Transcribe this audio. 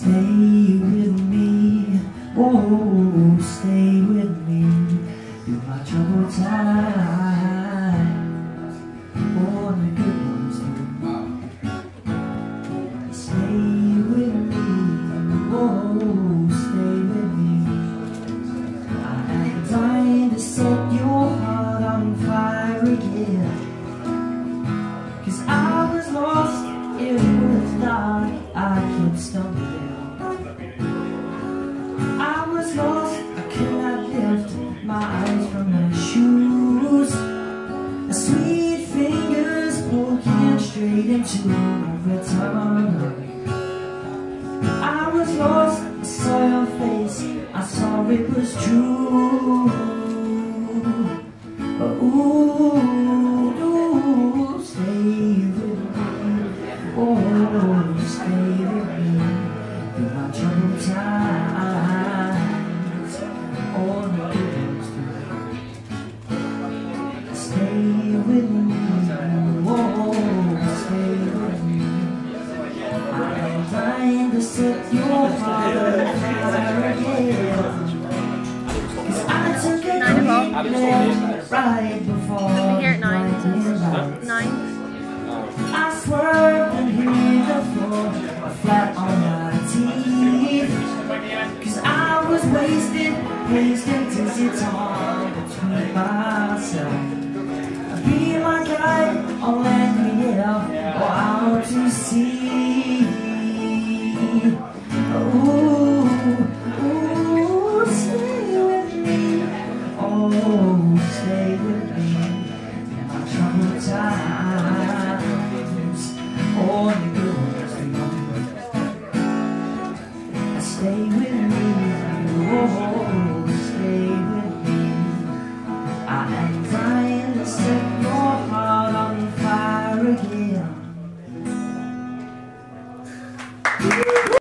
Stay with me, oh, stay with me through my troubled times. Oh, and the good ones too. Stay with me, oh, stay with me. I am dying to set your heart on fire again. Cause I was lost, it was dark, I kept stumbling. Was lost, I could not lift my eyes from my shoes. My Sweet fingers poking straight into my return. I was lost, I saw your face, I saw it was true. Ooh, stay with me, oh, stay with me through my troubled times. Set your again. Cause I took a Nine right before We're here at nine. lightning lights. Nine. I swerved flat on my teeth. Cause I was wasted, and dizzy, torn between myself. see. Stay with me. Oh, stay with me. In my troubled times, you. Stay with me. Oh, stay with me. I am trying to stay